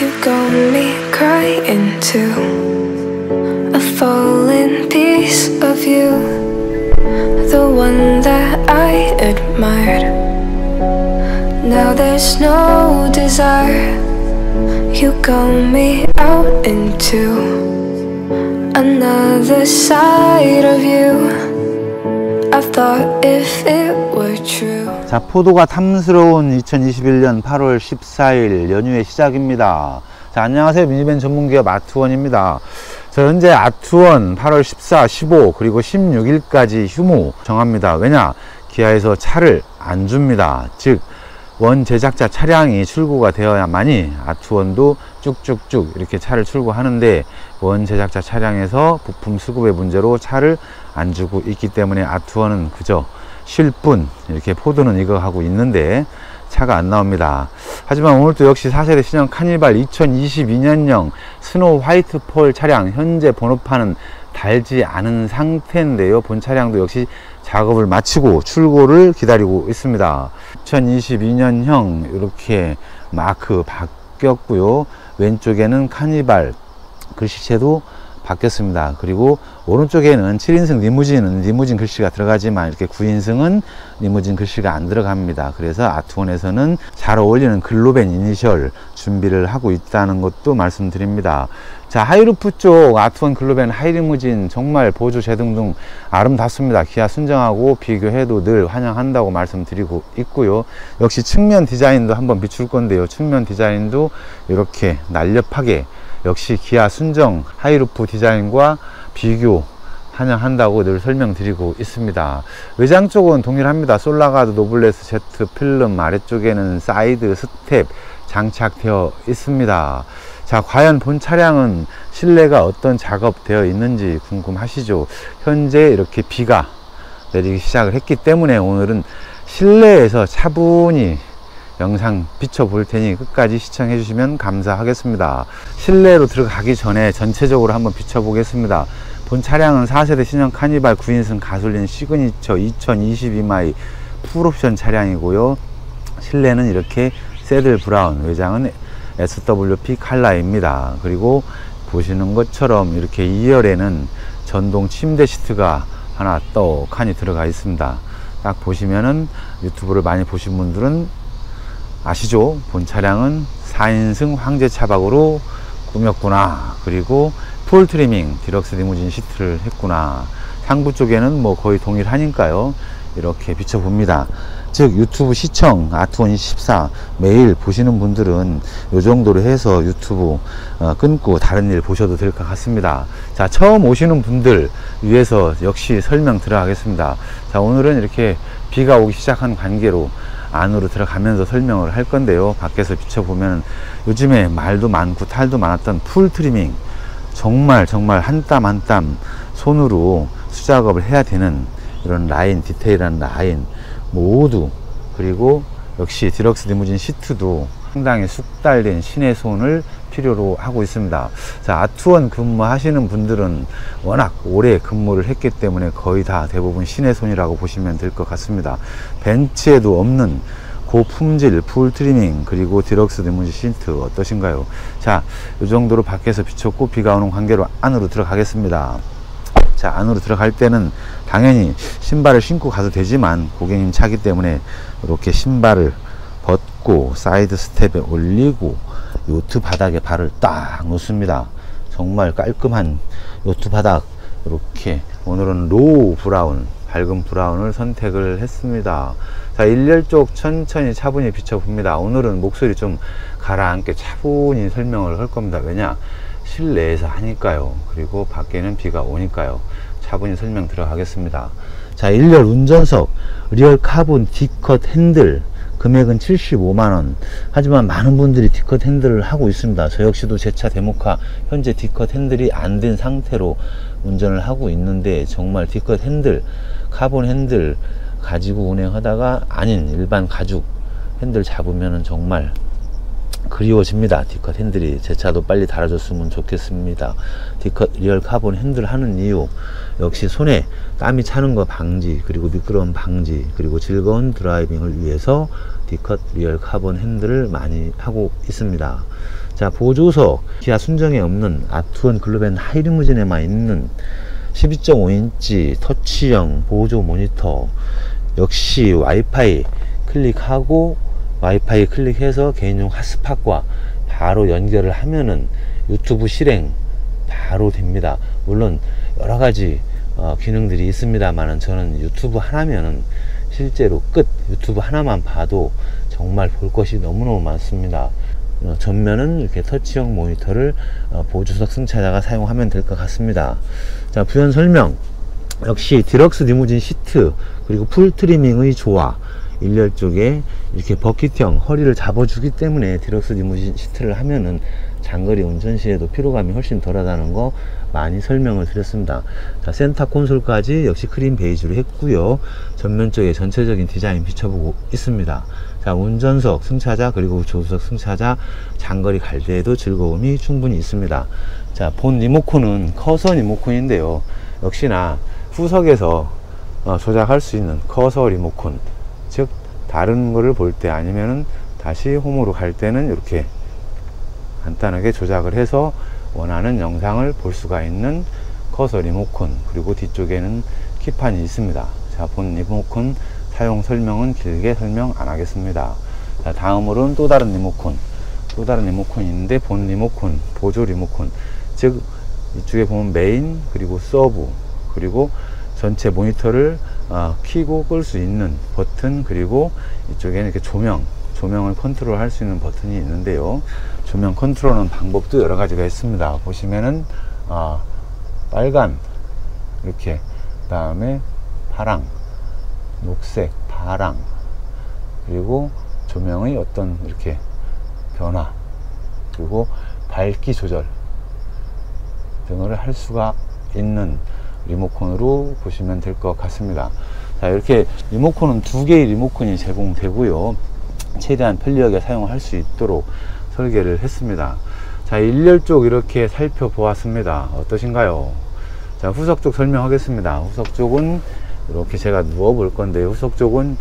You got me crying too. A fallen piece of you. The one that I admired. Now there's no desire. You got me out into another side of you. 자, 포도가 탐스러운 2021년 8월 14일 연휴의 시작입니다. 자, 안녕하세요. 미니밴 전문기업 아트원입니다. 저 현재 아트원 8월 14, 15, 그리고 16일까지 휴무 정합니다. 왜냐? 기아에서 차를 안 줍니다. 즉, 원 제작자 차량이 출고가 되어야만이 아트원도 쭉쭉쭉 이렇게 차를 출고하는데 원 제작자 차량에서 부품 수급의 문제로 차를 안 주고 있기 때문에 아트원은 그저 쉴 뿐 이렇게 포도는 이거 하고 있는데 차가 안 나옵니다. 하지만 오늘도 역시 4세대 신형 카니발 2022년형 Snow White Pearl 차량 현재 번호판은 달지 않은 상태인데요. 본 차량도 역시 작업을 마치고 출고를 기다리고 있습니다. 2022년형 이렇게 마크 바뀌었고요. 왼쪽에는 카니발 글씨체도 바뀌었습니다. 그리고 오른쪽에는 7인승 리무진은 리무진 글씨가 들어가지만 이렇게 9인승은 리무진 글씨가 안 들어갑니다. 그래서 아트원에서는 잘 어울리는 글로벤 이니셜 준비를 하고 있다는 것도 말씀드립니다. 자, high roof 쪽 아트원 글로벤 하이리무진 정말 보조 제동등 아름답습니다. 기아 순정하고 비교해도 늘 환영한다고 말씀드리고 있고요. 역시 측면 디자인도 한번 비출 건데요. 측면 디자인도 이렇게 날렵하게 역시 기아 순정 high roof 디자인과 비교 환영한다고 늘 설명드리고 있습니다. 외장 쪽은 동일합니다. 솔라가드 노블레스 제트 필름 아래쪽에는 side step 장착되어 있습니다. 자, 과연 본 차량은 실내가 어떤 작업되어 있는지 궁금하시죠? 현재 이렇게 비가 내리기 시작을 했기 때문에 오늘은 실내에서 차분히 영상 비춰 볼 테니 끝까지 시청해 주시면 감사하겠습니다. 실내로 들어가기 전에 전체적으로 한번 비춰 보겠습니다. 본 차량은 4세대 신형 카니발 9인승 가솔린 시그니처 2022MY full option 차량이고요. 실내는 이렇게 Saddle Brown, 외장은 SWP 칼라입니다. 그리고 보시는 것처럼 이렇게 2열에는 전동 침대 시트가 하나 떡하니 들어가 있습니다. 딱 보시면은 유튜브를 많이 보신 분들은 아시죠? 본 차량은 4인승 황제 차박으로 꾸몄구나. 그리고 full trimming deluxe 리무진 시트를 했구나. 상부 쪽에는 뭐 거의 동일하니까요. 이렇게 비춰봅니다. 즉 유튜브 시청 아트원24 매일 보시는 분들은 이 정도로 해서 유튜브 어, 끊고 다른 일 보셔도 될 것 같습니다. 자 처음 오시는 분들 위해서 역시 설명 들어가겠습니다. 자 오늘은 이렇게 비가 오기 시작한 관계로 안으로 들어가면서 설명을 할 건데요. 밖에서 비춰보면 요즘에 말도 많고 탈도 많았던 full trimming 정말 정말 한 땀 한 땀 손으로 수작업을 해야 되는 이런 라인 디테일한 라인 모두 그리고 역시 디럭스 리무진 시트도 상당히 숙달된 신의 손을 필요로 하고 있습니다. 자, 아트원 근무하시는 분들은 워낙 오래 근무를 했기 때문에 거의 다 대부분 신의 손이라고 보시면 될 것 같습니다. 벤츠에도 없는 고품질 full trimming 그리고 디럭스 리무진 시트 어떠신가요? 자, 이 정도로 밖에서 비쳤고 비가 오는 관계로 안으로 들어가겠습니다. 자, 안으로 들어갈 때는 당연히 신발을 신고 가도 되지만 고객님 차기 때문에 이렇게 신발을 벗고 side step에 올리고 요트 바닥에 발을 딱 놓습니다. 정말 깔끔한 요트 바닥 이렇게 오늘은 raw brown 밝은 brown을 선택을 했습니다. 자, 일열 쪽 천천히 차분히 비춰봅니다. 오늘은 목소리 좀 가라앉게 차분히 설명을 할 겁니다. 왜냐? 실내에서 하니까요. 그리고 밖에는 비가 오니까요. 차분히 설명 들어가겠습니다. 자, 일열 운전석, real carbon D cut 핸들, 금액은 75만원. 하지만 많은 분들이 D cut 핸들을 하고 있습니다. 저 역시도 제 차 demo car 현재 D cut 핸들이 안 된 상태로 운전을 하고 있는데 정말 D cut 핸들, 카본 핸들 가지고 운행하다가 아닌 일반 가죽 핸들 잡으면 정말 그리워집니다. D cut 핸들이 제 차도 빨리 달아줬으면 좋겠습니다. D컷 리얼 카본 핸들 하는 이유 역시 손에 땀이 차는 거 방지 그리고 미끄러움 방지 그리고 즐거운 드라이빙을 위해서 D컷 리얼 카본 핸들을 많이 하고 있습니다. 자 보조석 기아 순정에 없는 아트원 글로벤 하이리무진에만 있는 12.5인치 터치형 보조 모니터 역시 와이파이 클릭하고 와이파이 클릭해서 개인용 핫스팟과 바로 연결을 하면은 유튜브 실행 바로 됩니다. 물론 여러 가지 어, 기능들이 있습니다만은 저는 유튜브 하나면은 실제로 끝 유튜브 하나만 봐도 정말 볼 것이 너무너무 많습니다. 어, 전면은 이렇게 터치형 모니터를 어, 보조석 승차자가 사용하면 될 것 같습니다. 자 부연 설명 역시 디럭스 리무진 시트 그리고 풀 트리밍의 조화 1열 쪽에 이렇게 버킷형 허리를 잡아주기 때문에 디럭스 리무진 시트를 하면은 장거리 운전 시에도 피로감이 훨씬 덜하다는 거 많이 설명을 드렸습니다. 자, 센터 콘솔까지 역시 크림 베이지로 했고요. 전면 쪽에 전체적인 디자인 비춰보고 있습니다. 자, 운전석 승차자 그리고 조수석 승차자 장거리 갈 때에도 즐거움이 충분히 있습니다. 자, 본 리모컨은 커서 리모컨인데요. 역시나 후석에서 어, 조작할 수 있는 커서 리모컨 즉 다른 거를 볼 때 아니면은 다시 홈으로 갈 때는 이렇게 간단하게 조작을 해서 원하는 영상을 볼 수가 있는 커서 리모컨 그리고 뒤쪽에는 키판이 있습니다. 자 본 리모컨 사용 설명은 길게 설명 안 하겠습니다. 자 다음으로는 또 다른 리모컨. 또 다른 리모컨이 있는데 본 리모컨 보조 리모컨. 즉 이쪽에 보면 메인 그리고 서브 그리고 전체 모니터를 어, 키고 끌 수 있는 버튼 그리고 이쪽에는 이렇게 조명 조명을 컨트롤 할 수 있는 버튼이 있는데요. 조명 컨트롤하는 방법도 여러 가지가 있습니다. 보시면은 어, 빨간 이렇게 그 다음에 파랑 녹색 파랑 그리고 조명의 어떤 이렇게 변화 그리고 밝기 조절 등을 할 수가 있는 리모컨으로 보시면 될 것 같습니다. 자 이렇게 리모컨은 두 개의 리모컨이 제공되고요. 최대한 편리하게 사용할 수 있도록 설계를 했습니다. 자 일렬 쪽 이렇게 살펴보았습니다. 어떠신가요? 자 후석 쪽 설명하겠습니다. 후석 쪽은 이렇게 제가 누워 볼 건데 후석 쪽은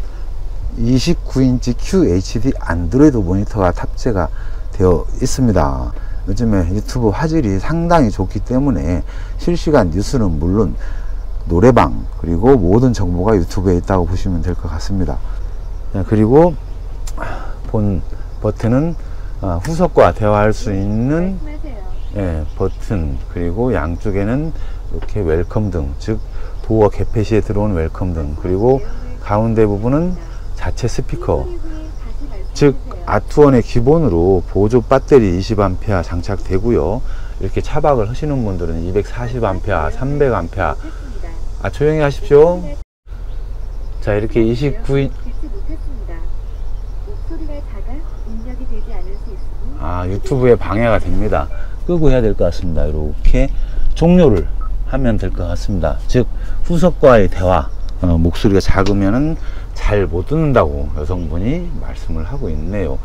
29인치 QHD 안드로이드 모니터가 탑재가 되어 있습니다 요즘에 유튜브 화질이 상당히 좋기 때문에 실시간 뉴스는 물론 노래방 그리고 모든 정보가 유튜브에 있다고 보시면 될 것 같습니다. 그리고 본 버튼은 어, 후석과 대화할 수 있는 예, 버튼 그리고 양쪽에는 이렇게 welcome 등 즉 도어 개폐 시에 들어온 welcome 등 그리고 가운데 부분은 자체 스피커 즉 아트원의 기본으로 보조 배터리 20A 장착되고요. 이렇게 차박을 하시는 분들은 240A 300A 아 조용히 하십시오. 자 이렇게 29인 아 유튜브에 방해가 됩니다. 끄고 해야 될 것 같습니다. 이렇게 종료를 하면 될 것 같습니다. 즉 후석과의 대화 어, 목소리가 작으면은 잘 못 듣는다고 여성분이 말씀을 하고 있네요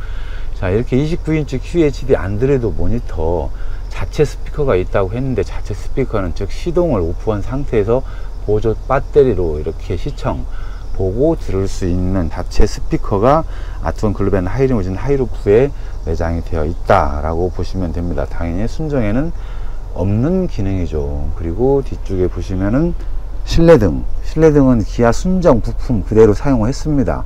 자 이렇게 29인치 QHD 안드로이드 모니터 자체 스피커가 있다고 했는데 자체 스피커는 즉 시동을 오프한 상태에서 보조 배터리로 이렇게 시청 보고 들을 수 있는 자체 스피커가 아트원 글로벤 하이리무진 high roof에 내장이 되어 있다라고 보시면 됩니다. 당연히 순정에는 없는 기능이죠. 그리고 뒤쪽에 보시면은 실내등, 실내등은 기아 순정 부품 그대로 사용했습니다.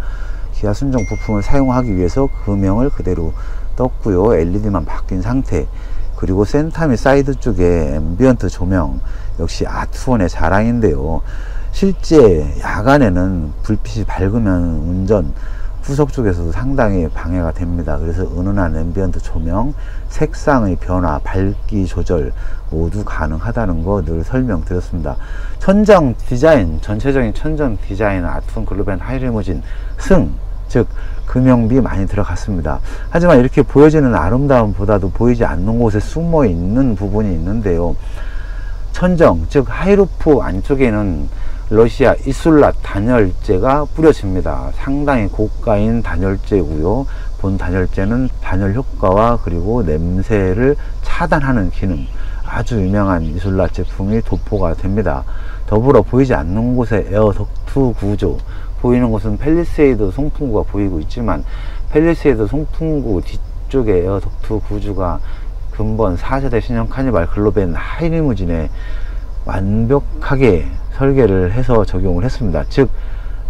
기아 순정 부품을 사용하기 위해서 금형을 그대로 떴고요. LED만 바뀐 상태. 그리고 및 사이드 쪽에 ambient 조명 역시 아트원의 자랑인데요. 실제 야간에는 불빛이 밝으면 운전 후석 쪽에서도 상당히 방해가 됩니다. 그래서 은은한 ambient 조명, 색상의 변화, 밝기 조절 모두 가능하다는 거 늘 설명드렸습니다. 천정 디자인, 전체적인 천정 디자인은 아트원 글로벤 하이리무진 승, 즉 금형비 많이 들어갔습니다. 하지만 이렇게 보여지는 아름다움보다도 보이지 않는 곳에 숨어 있는 부분이 있는데요. 천정, 즉 high roof 안쪽에는 러시아 이솔라 단열재가 뿌려집니다. 상당히 고가인 단열재고요. 본 단열재는 단열 효과와 그리고 냄새를 차단하는 기능 아주 유명한 이솔라 제품이 도포가 됩니다. 더불어 보이지 않는 곳에 에어 덕트 구조 보이는 곳은 펠리세이드 송풍구가 보이고 있지만 펠리세이드 송풍구 뒤쪽에 에어 덕트 구조가 근본 4세대 신형 카니발 글로벤 하이리무진에 완벽하게 설계를 해서 적용을 했습니다. 즉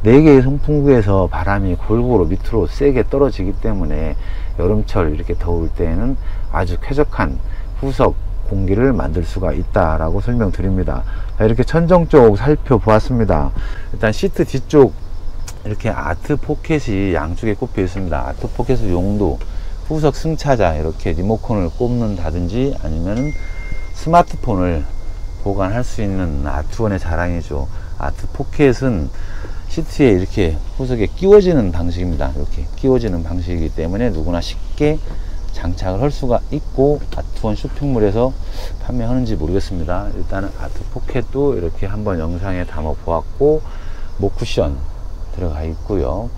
4개의 송풍구에서 바람이 골고루 밑으로 세게 떨어지기 때문에 여름철 이렇게 더울 때에는 아주 쾌적한 후석 공기를 만들 수가 있다라고 설명드립니다. 이렇게 천정 쪽 살펴보았습니다. 일단 시트 뒤쪽 이렇게 아트 포켓이 양쪽에 꼽혀 있습니다. 아트 포켓 용도 후석 승차자 이렇게 리모컨을 꼽는다든지 아니면 스마트폰을 보관할 수 있는 아트원의 자랑이죠. 아트 포켓은 시트에 이렇게 후석에 끼워지는 방식입니다. 이렇게 끼워지는 방식이기 때문에 누구나 쉽게 장착을 할 수가 있고 아트원 쇼핑몰에서 판매하는지 모르겠습니다. 일단은 아트 포켓도 이렇게 한번 영상에 담아 보았고 목 쿠션 들어가 있고요.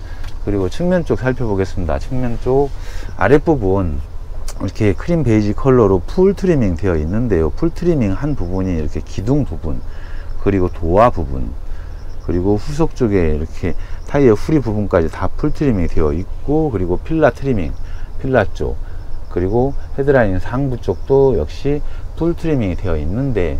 그리고 측면 쪽 살펴보겠습니다. 측면 쪽 아랫부분 이렇게 크림 베이지 컬러로 full trimming 되어 있는데요. full trimming 한 부분이 이렇게 기둥 부분 그리고 도어 부분 그리고 후석 쪽에 이렇게 타이어 후리 부분까지 다 full trimming 되어 있고 그리고 pillar trimming pillar 쪽 그리고 headline 상부 쪽도 역시 full trimming이 되어 있는데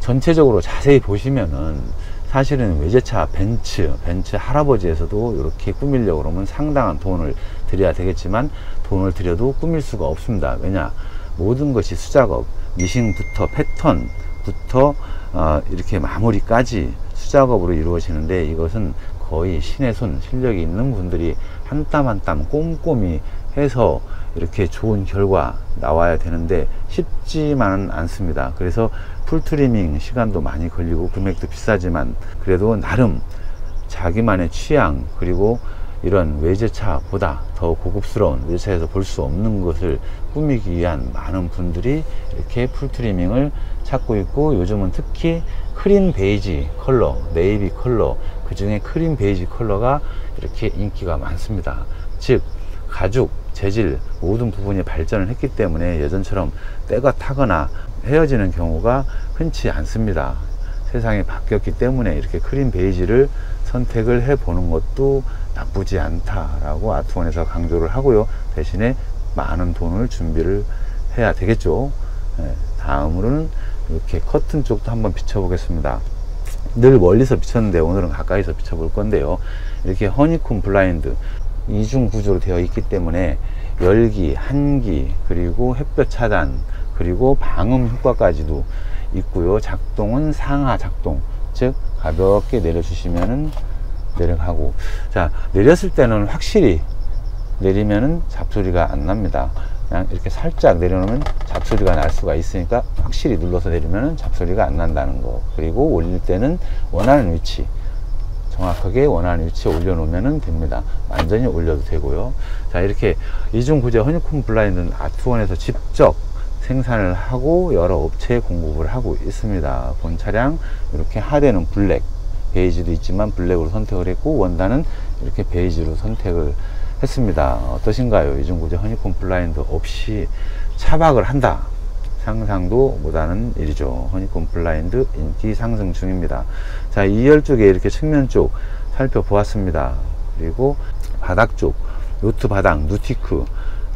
전체적으로 자세히 보시면은 사실은 외제차 벤츠 벤츠 할아버지에서도 이렇게 꾸밀려고 그러면 상당한 돈을 들여야 되겠지만 돈을 들여도 꾸밀 수가 없습니다 왜냐 모든 것이 수작업 미싱부터 패턴부터 어, 이렇게 마무리까지 수작업으로 이루어지는데 이것은 거의 신의 손 실력이 있는 분들이 한 땀 한 땀 꼼꼼히 해서 이렇게 좋은 결과 나와야 되는데 쉽지만은 않습니다. 그래서 풀트리밍 시간도 많이 걸리고 금액도 비싸지만 그래도 나름 자기만의 취향 그리고 이런 외제차보다 더 고급스러운 외제차에서 볼 수 없는 것을 꾸미기 위한 많은 분들이 이렇게 full trimming을 찾고 있고 요즘은 특히 크림 베이지 컬러 네이비 컬러 그 중에 크림 베이지 컬러가 이렇게 인기가 많습니다. 즉 가죽 재질 모든 부분이 발전을 했기 때문에 예전처럼 때가 타거나 해어지는 경우가 흔치 않습니다. 세상이 바뀌었기 때문에 이렇게 크림 베이지를 선택을 해 보는 것도 나쁘지 않다라고 아트원에서 강조를 하고요. 대신에 많은 돈을 준비를 해야 되겠죠. 네, 다음으로는 이렇게 커튼 쪽도 한번 비춰 보겠습니다. 늘 멀리서 비쳤는데 오늘은 가까이서 비춰 볼 건데요. 이렇게 허니콤 블라인드 이중 구조로 되어 있기 때문에 열기, 한기, 그리고 햇볕 차단, 그리고 방음 효과까지도 있고요. 작동은 상하 작동, 즉 가볍게 내려주시면은 내려가고. 자 내렸을 때는 확실히 내리면은 잡소리가 안 납니다. 그냥 이렇게 살짝 내려놓으면 잡소리가 날 수가 있으니까 확실히 눌러서 내리면 잡소리가 안 난다는 거. 그리고 올릴 때는 원하는 위치 정확하게 원하는 위치에 올려놓으면 됩니다. 완전히 올려도 되고요. 자 이렇게 이중 구조 honeycomb 블라인드는 아트원에서 직접 생산을 하고 여러 업체에 공급을 하고 있습니다. 본 차량 이렇게 하대는 블랙 베이지도 있지만 블랙으로 선택을 했고 원단은 이렇게 베이지로 선택을 했습니다. 어떠신가요? 이중구조 honeycomb 블라인드 없이 차박을 한다. 상상도 못하는 일이죠. honeycomb 블라인드 인기 상승 중입니다. 자, 2열 쪽에 이렇게 측면 쪽 살펴보았습니다. 그리고 바닥 쪽, 요트 바닥, 누티크.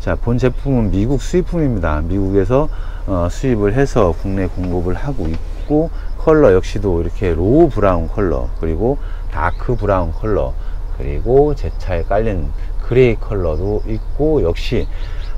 자, 본 제품은 미국 수입품입니다. 미국에서 어, 수입을 해서 국내 공급을 하고 있고, 컬러 역시도 이렇게 로우 브라운 컬러, 그리고 다크 브라운 컬러, 그리고 제 차에 깔린 그레이 컬러도 있고 역시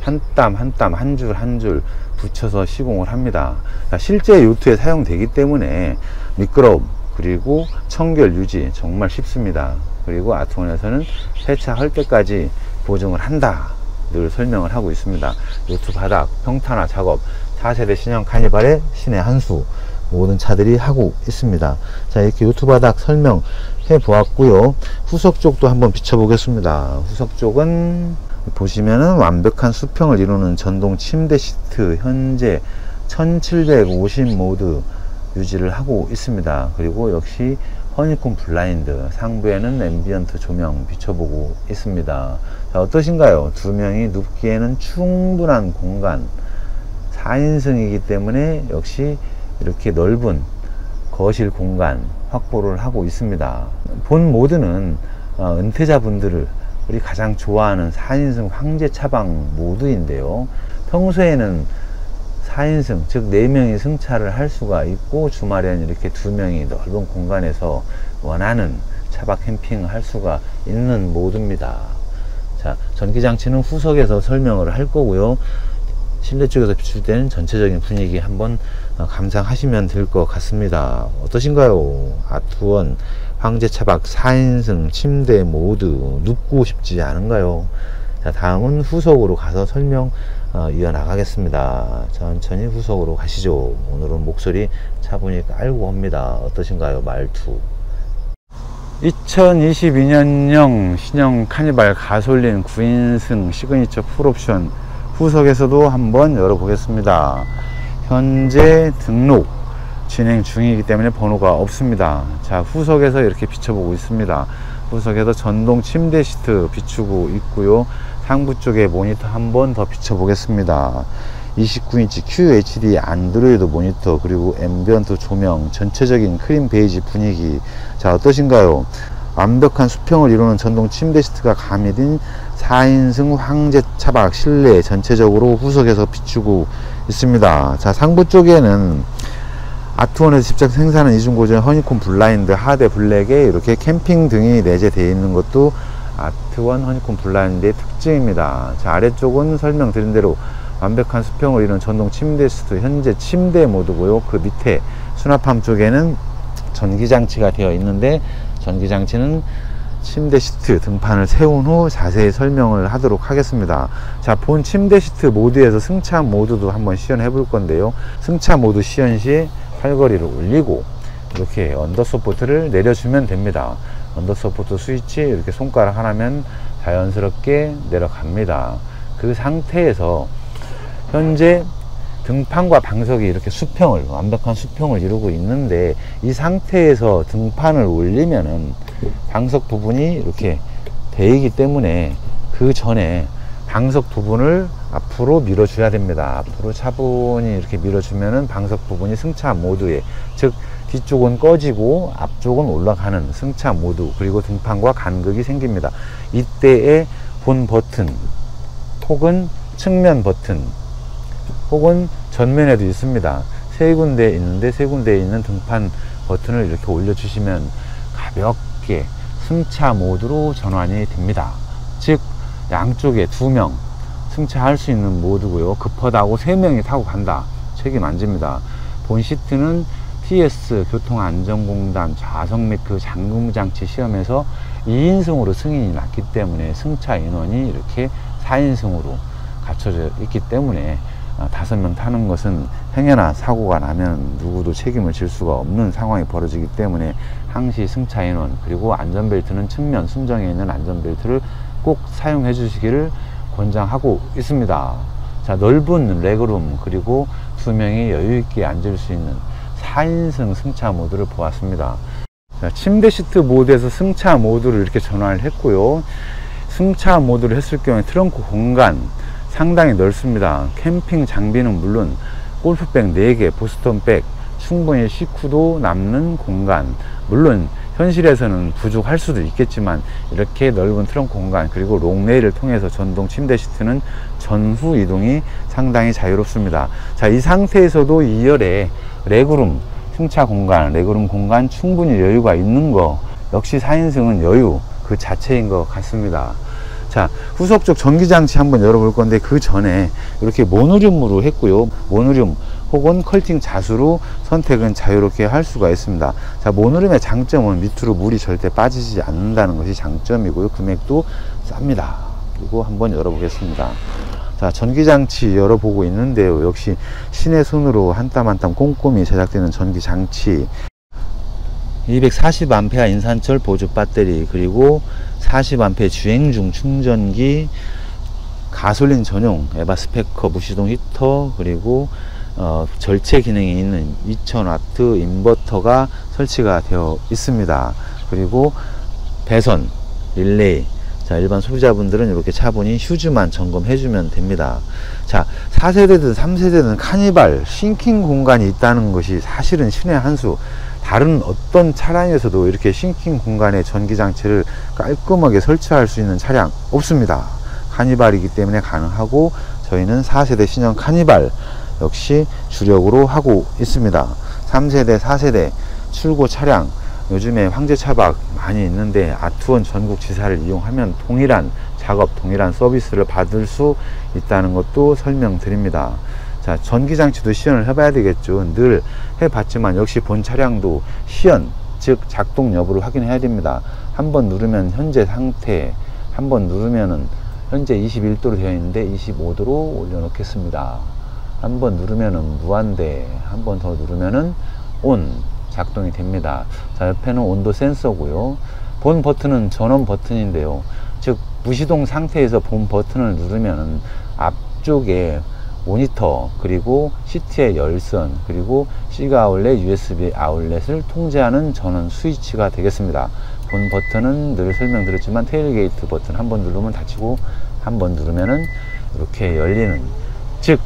한 땀 한 땀 한 줄 한 줄 붙여서 시공을 합니다. 실제 요트에 사용되기 때문에 미끄러움 그리고 청결 유지 정말 쉽습니다. 그리고 아트원에서는 세차할 때까지 보증을 한다. 늘 설명을 하고 있습니다. 요트 바닥 평탄화 작업 4세대 신형 카니발의 신의 한수 모든 차들이 하고 있습니다. 자 이렇게 요트 바닥 설명 해 보았고요. 후석 쪽도 한번 비춰 보겠습니다. 후석 쪽은 보시면은 완벽한 수평을 이루는 전동 침대 시트 현재 1750 모드 유지를 하고 있습니다. 그리고 역시 honeycomb 블라인드 상부에는 ambient 조명 비춰보고 있습니다. 자 어떠신가요? 두 명이 눕기에는 충분한 공간 4인승이기 때문에 역시 이렇게 넓은 거실 공간 확보를 하고 있습니다. 본 모드는 어, 은퇴자분들을 우리 가장 좋아하는 4인승 황제 차박 모드인데요. 평소에는 4인승 즉 4명이 승차를 할 수가 있고 주말에는 이렇게 2명이 넓은 공간에서 원하는 차박 캠핑을 할 수가 있는 모드입니다. 자 전기장치는 후석에서 설명을 할 거고요. 실내 쪽에서 비출 때는 전체적인 분위기 한번 어, 감상하시면 될 것 같습니다 어떠신가요 아투원 황제 차박 4인승 침대 모드 눕고 싶지 않은가요 자 다음은 후석으로 가서 설명 어, 이어나가겠습니다. 천천히 후석으로 가시죠. 오늘은 목소리 차분히 깔고 합니다. 어떠신가요? 말투. 2022년형 신형 카니발 가솔린 9인승 시그니처 full option 후석에서도 한번 열어보겠습니다. 현재 등록 진행 중이기 때문에 번호가 없습니다. 자, 후석에서 이렇게 비춰보고 있습니다. 후석에서 전동 침대 시트 비추고 있고요. 상부 쪽에 모니터 한 번 더 비춰 보겠습니다 29인치 QHD 안드로이드 모니터 그리고 ambient 조명 전체적인 크림 베이지 분위기 자 어떠신가요 완벽한 수평을 이루는 전동 침대 시트가 가미된 4인승 황제 차박 실내 전체적으로 후석에서 비추고 있습니다 자 상부 쪽에는 아트원에서 직접 생산한 이중구조 honeycomb 블라인드 하대 블랙에 이렇게 캠핑 등이 내재되어 있는 것도 아트원 honeycomb 블라인드의 특징입니다. 자, 아래쪽은 설명드린 대로 완벽한 수평을 이룬 전동 침대 시트 현재 침대 모드고요. 그 밑에 수납함 쪽에는 전기장치가 되어 있는데 전기장치는 침대 시트 등판을 세운 후 자세히 설명을 하도록 하겠습니다. 자 본 침대 시트 모드에서 승차 모드도 한번 시연해 볼 건데요. 승차 모드 시연 시 팔걸이를 올리고 이렇게 under support를 내려주면 됩니다. under support 스위치 이렇게 손가락 하나면 자연스럽게 내려갑니다. 그 상태에서 현재 등판과 방석이 이렇게 수평을 완벽한 수평을 이루고 있는데 이 상태에서 등판을 올리면은 방석 부분이 이렇게 되기 때문에 그 전에 방석 부분을 앞으로 밀어줘야 됩니다. 앞으로 차분히 이렇게 밀어주면은 방석 부분이 승차 모드에 즉 뒤쪽은 꺼지고 앞쪽은 올라가는 승차 모드 그리고 등판과 간극이 생깁니다. 이때의 본 버튼 혹은 측면 버튼 혹은 전면에도 있습니다. 세 군데 있는데 세 군데에 있는 등판 버튼을 이렇게 올려 주시면 가볍게 승차 모드로 전환이 됩니다. 즉 양쪽에 두 명 승차할 수 있는 모드고요. 급하다고 세 명이 타고 간다. 책임 안 집니다. 본 시트는 TS 교통안전공단 좌석 및 그 잠금 장치 시험에서 2인승으로 승인이 났기 때문에 승차 인원이 이렇게 4인승으로 갖춰져 있기 때문에 어, 다섯 명 타는 것은 행여나 사고가 나면 누구도 책임을 질 수가 없는 상황이 벌어지기 때문에 항시 승차 인원 그리고 안전벨트는 측면 순정에 있는 안전벨트를 꼭 사용해 주시기를 권장하고 있습니다. 자 넓은 legroom 그리고 두 명이 여유 있게 앉을 수 있는 4인승 승차 모드를 보았습니다. 침대 시트 모드에서 승차 모드를 이렇게 전환을 했고요. 승차 모드를 했을 경우에 트렁크 공간 상당히 넓습니다. 캠핑 장비는 물론 골프백 4개 보스턴백 충분히 식후도 남는 공간. 물론 현실에서는 부족할 수도 있겠지만 이렇게 넓은 트렁크 공간 그리고 롱레일을 통해서 전동 침대 시트는 전후 이동이 상당히 자유롭습니다. 자 이 상태에서도 2열에 레그룸 승차 공간 레그룸 공간 충분히 여유가 있는 거 역시 4인승은 여유 그 자체인 것 같습니다 자 후속 쪽 전기장치 한번 열어볼 건데 그 전에 이렇게 모노륨으로 했고요. 모노륨 혹은 퀼팅 자수로 선택은 자유롭게 할 수가 있습니다. 자 모노륨의 장점은 밑으로 물이 절대 빠지지 않는다는 것이 장점이고요. 금액도 쌉니다. 그리고 한번 열어보겠습니다. 자 전기장치 열어보고 있는데요. 역시 신의 손으로 한 땀 한 땀 꼼꼼히 제작되는 전기장치 240A 인산철 보조 배터리 그리고 40A 주행 중 충전기 가솔린 전용 에바스페허 무시동 히터 그리고 어, 절체 기능이 있는 2000와트 인버터가 설치가 되어 있습니다. 그리고 배선, 릴레이, 자, 일반 소비자분들은 이렇게 차분히 휴즈만 점검해 주면 됩니다. 자, 4세대든 3세대든 카니발, sinking 공간이 있다는 것이 사실은 신의 한 수. 다른 어떤 차량에서도 이렇게 sinking 공간에 전기장치를 깔끔하게 설치할 수 있는 차량 없습니다. 카니발이기 때문에 가능하고 저희는 4세대 신형 카니발 역시 주력으로 하고 있습니다. 3세대, 4세대 출고 차량 요즘에 황제 차박 많이 있는데 아트원 전국 지사를 이용하면 동일한 작업, 동일한 서비스를 받을 수 있다는 것도 설명드립니다. 자, 전기장치도 시연을 해봐야 되겠죠. 늘 해봤지만 역시 본 차량도 시연, 즉 작동 여부를 확인해야 됩니다. 한번 누르면 현재 상태, 한번 누르면은 현재 21도로 되어 있는데 25도로 올려놓겠습니다. 한번 누르면은 무한대, 한번 더 누르면은 온 작동이 됩니다. 자, 옆에는 온도 센서고요. 본 버튼은 전원 버튼인데요. 즉 무시동 상태에서 본 버튼을 누르면은 앞쪽에 모니터 그리고 시트의 열선 그리고 C가 아울렛 USB 아울렛을 통제하는 전원 스위치가 되겠습니다. 본 버튼은 늘 설명드렸지만 tailgate 버튼 한 번 누르면 닫히고 한 번 누르면은 이렇게 열리는 즉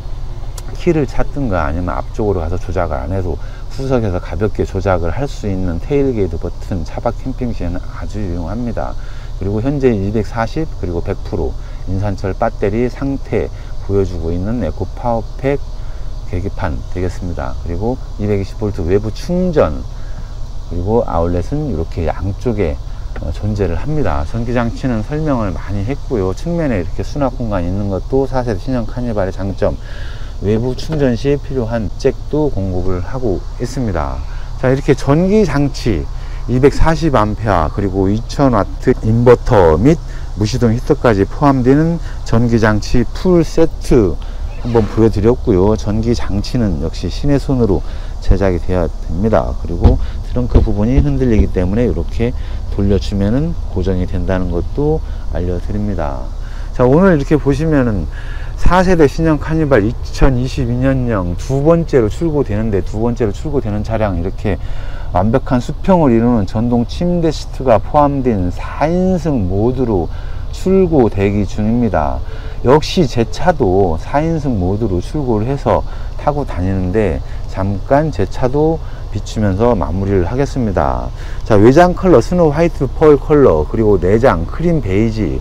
키를 찾든가 아니면 앞쪽으로 가서 조작을 안 해도 후석에서 가볍게 조작을 할 수 있는 tailgate 버튼 차박 캠핑 시에는 아주 유용합니다. 그리고 현재 240 그리고 100% 인산철 배터리 상태 보여주고 있는 에코 파워팩 계기판 되겠습니다. 그리고 220V 외부 충전 그리고 아울렛은 이렇게 양쪽에 어, 존재를 합니다. 전기장치는 설명을 많이 했고요. 측면에 이렇게 수납 공간이 있는 것도 4세대 신형 카니발의 장점 외부 충전 시 필요한 잭도 공급을 하고 있습니다. 자 이렇게 전기 장치 240A 그리고 2000W 인버터 및 무시동 히터까지 포함되는 전기장치 풀 세트 한번 보여드렸고요. 전기장치는 역시 신의 손으로 제작이 되어야 됩니다. 그리고 트렁크 부분이 흔들리기 때문에 이렇게 돌려주면은 고정이 된다는 것도 알려드립니다. 자 오늘 이렇게 보시면은 4세대 신형 카니발 2022년형 두 번째로 출고되는데 두 번째로 출고되는 차량 이렇게 완벽한 수평을 이루는 전동 침대 시트가 포함된 4인승 모드로 출고 대기 중입니다. 역시 제 차도 4인승 모드로 출고를 해서 타고 다니는데 잠깐 제 차도 비추면서 마무리를 하겠습니다. 자, 외장 컬러 snow white pearl 컬러 그리고 내장 크림 베이지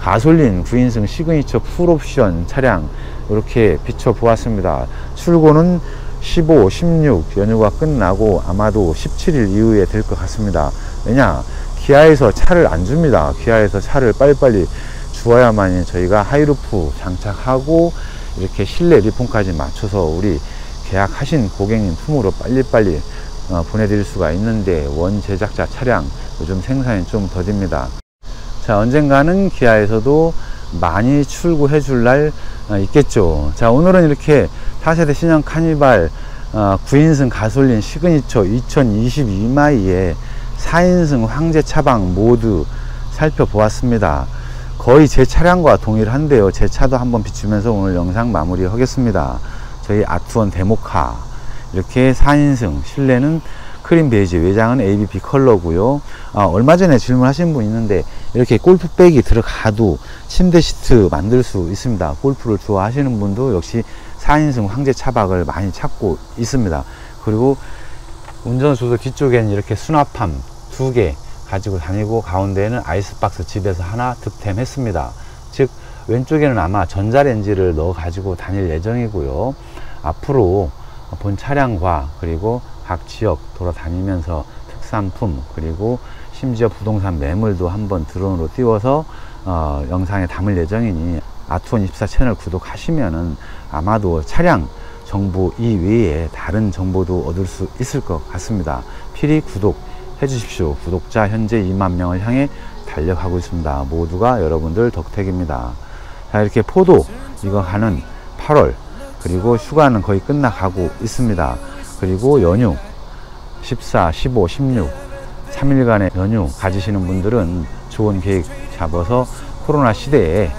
가솔린 9인승 시그니처 풀옵션 차량 이렇게 비춰 보았습니다. 출고는 15, 16 연휴가 끝나고 아마도 17일 이후에 될 것 같습니다. 왜냐 기아에서 차를 안 줍니다. 기아에서 차를 빨리빨리 주어야만 저희가 high roof 장착하고 이렇게 실내 리폼까지 맞춰서 우리 계약하신 고객님 품으로 빨리빨리 어, 보내드릴 수가 있는데 원 제작자 차량 요즘 생산이 좀 더딥니다. 자 언젠가는 기아에서도 많이 출고해 줄날 어, 있겠죠. 자 오늘은 이렇게 4세대 신형 카니발 어, 9인승 가솔린 signature 2022 MY에 4인승 황제 차박 모두 살펴보았습니다. 거의 제 차량과 동일한데요. 제 차도 한번 비추면서 오늘 영상 마무리 하겠습니다. 저희 아트원 demo car 이렇게 4인승 실내는 크림 베이지 외장은 ABP 컬러고요 아, 얼마 전에 질문하신 분 있는데 이렇게 골프백이 들어가도 침대 시트 만들 수 있습니다. 골프를 좋아하시는 분도 역시 4인승 황제 차박을 많이 찾고 있습니다. 그리고 운전수도 뒤쪽에는 이렇게 수납함 두 개 가지고 다니고 가운데에는 아이스박스 집에서 하나 득템했습니다. 즉 왼쪽에는 아마 전자레인지를 넣어 가지고 다닐 예정이고요. 앞으로 본 차량과 그리고 각 지역 돌아다니면서 특산품 그리고 심지어 부동산 매물도 한번 드론으로 띄워서 어, 영상에 담을 예정이니 아투원24 채널 구독하시면은 아마도 차량 정보 이외에 다른 정보도 얻을 수 있을 것 같습니다. 필히 구독 해 주십시오. 구독자 현재 2만 명을 향해 달려가고 있습니다. 모두가 여러분들 덕택입니다. 자, 이렇게 포도 이거 가는 8월 그리고 휴가는 거의 끝나가고 있습니다. 그리고 연휴 14, 15, 16 3일간의 연휴 가지시는 분들은 좋은 계획 잡아서 코로나 시대에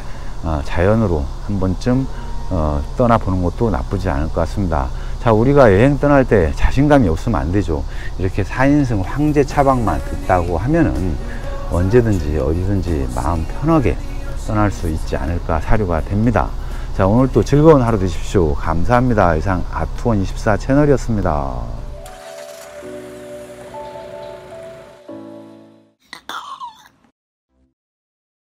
어, 자연으로 한 번쯤 어, 떠나보는 것도 나쁘지 않을 것 같습니다. 자, 우리가 여행 떠날 때 자신감이 없으면 안 되죠. 이렇게 4인승 황제 차박만 듣다고 하면은 언제든지 어디든지 마음 편하게 떠날 수 있지 않을까 사료가 됩니다. 자, 오늘 또 즐거운 하루 되십시오. 감사합니다. 이상 아투원24 채널이었습니다.